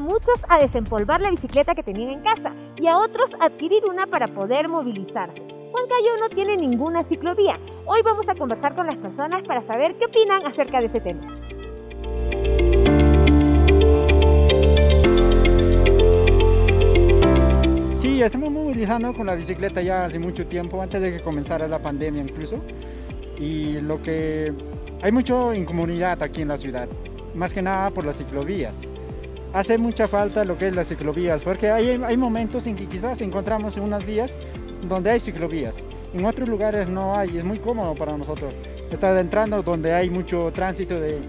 muchos a desempolvar la bicicleta que tenían en casa y a otros a adquirir una para poder movilizarse. Huancayo no tiene ninguna ciclovía. Hoy vamos a conversar con las personas para saber qué opinan acerca de este tema. Sí, estamos movilizando con la bicicleta ya hace mucho tiempo, antes de que comenzara la pandemia incluso. Y lo que hay mucha incomunidad aquí en la ciudad, más que nada por las ciclovías. Hace mucha falta lo que es las ciclovías, porque hay, hay momentos en que quizás encontramos unas vías donde hay ciclovías. En otros lugares no hay, es muy cómodo para nosotros estar entrando donde hay mucho tránsito de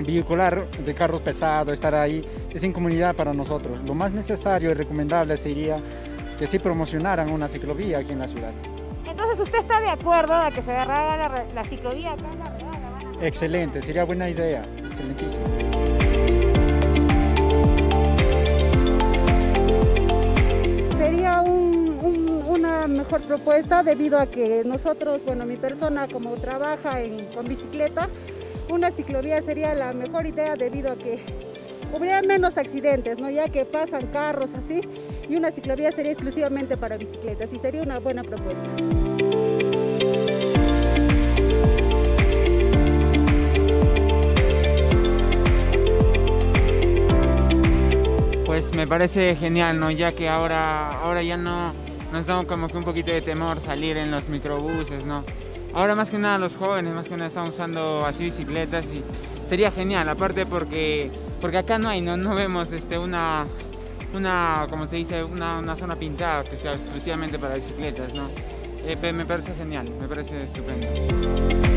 vehicular, de carros pesados, estar ahí, es incomunidad para nosotros. Lo más necesario y recomendable sería que sí promocionaran una ciclovía aquí en la ciudad. Entonces, ¿usted está de acuerdo a que se agarrara la, la ciclovía acá en la redada? Excelente, sería buena idea, excelentísimo. Propuesta debido a que nosotros, bueno, mi persona como trabaja en- con bicicleta, una ciclovía sería la mejor idea debido a que habría menos accidentes, ¿no? ya que pasan carros así, y una ciclovía sería exclusivamente para bicicletas y sería una buena propuesta. Pues me parece genial, ¿no? Ya que ahora, ahora ya no nos da como que un poquito de temor salir en los microbuses, ¿no? Ahora más que nada los jóvenes, más que nada están usando así bicicletas y sería genial, aparte porque, porque acá no hay, no, no vemos este, una, una, como se dice, una, una zona pintada que sea exclusivamente para bicicletas, ¿no? Eh, me parece genial, me parece estupendo.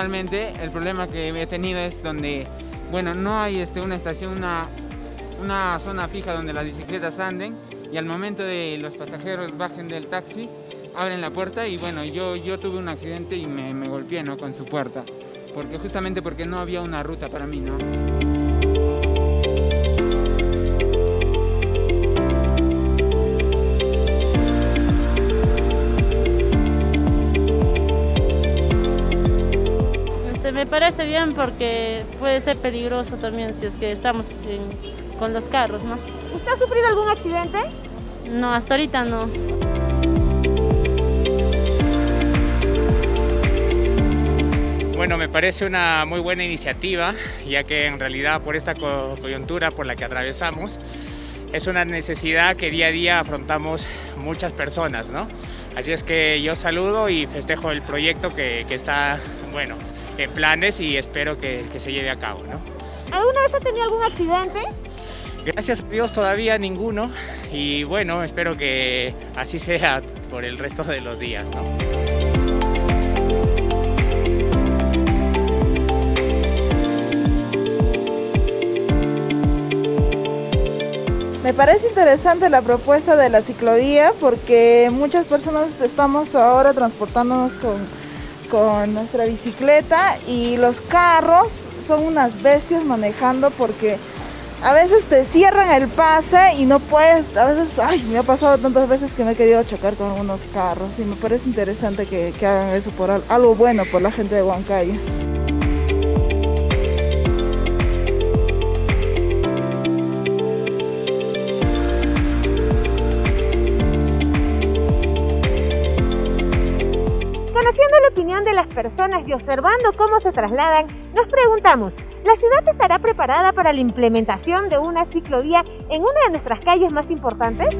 Personalmente el problema que he tenido es donde, bueno, no hay este, una estación, una, zona fija donde las bicicletas anden y al momento de los pasajeros bajen del taxi, abren la puerta y bueno, yo, tuve un accidente y me, golpeé con su puerta, porque justamente porque no había una ruta para mí. Me parece bien porque puede ser peligroso también si es que estamos en- con los carros, ¿no? ¿Usted ha sufrido algún accidente? No, hasta ahorita no. Bueno, me parece una muy buena iniciativa, ya que en realidad por esta co- coyuntura por la que atravesamos, es una necesidad que día a día afrontamos muchas personas, ¿no? Así es que yo saludo y festejo el proyecto que, que está, bueno, en planes y espero que, que se lleve a cabo, ¿no? ¿Alguna vez ha tenido algún accidente? Gracias a Dios todavía ninguno y bueno, espero que así sea por el resto de los días, ¿no? Me parece interesante la propuesta de la ciclovía porque muchas personas estamos ahora transportándonos con, con nuestra bicicleta y los carros son unas bestias manejando porque a veces te cierran el pase y no puedes, a veces, ay, me ha pasado tantas veces que me he querido chocar con algunos carros y me parece interesante que, que hagan eso por al- algo bueno por la gente de Huancayo. Conociendo la opinión de las personas y observando cómo se trasladan, nos preguntamos, ¿la ciudad estará preparada para la implementación de una ciclovía en una de nuestras calles más importantes?